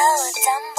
Oh, dumb